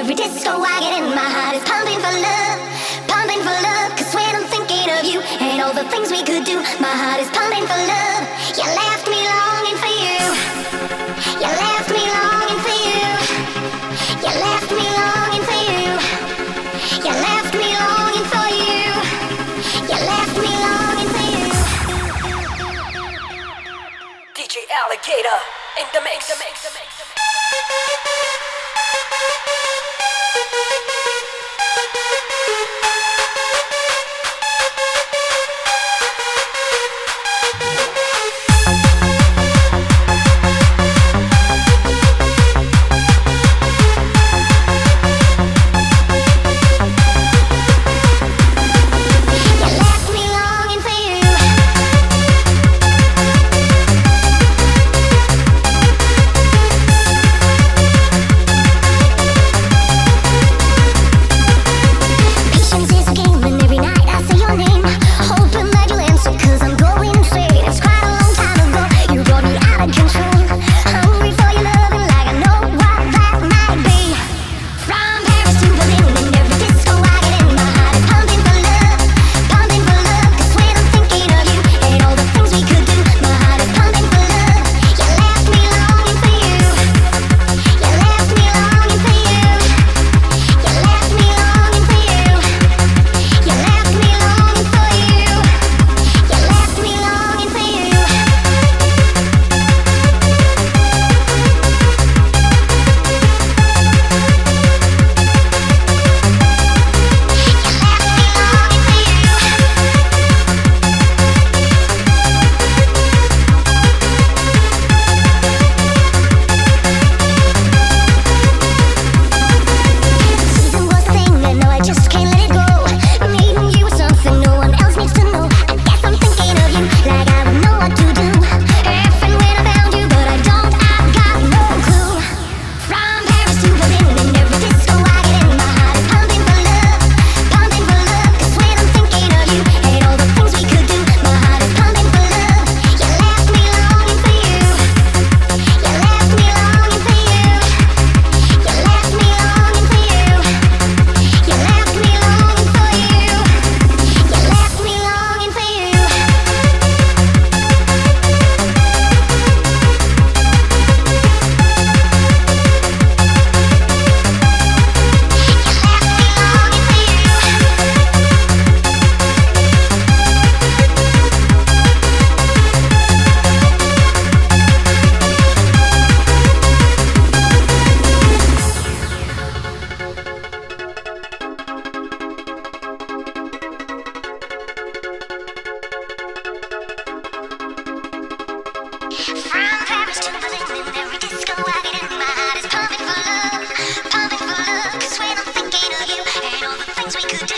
every disco I get in, my heart is pumping for love, pumping for when I'm thinking of you and all the things we could do, my heart is pumping for love. You left me longing for you. You left me longing for you. You left me longing for you. You left me longing for you. You left me longing for you. DJ Aligator in the mix. The mix. Thank you. we could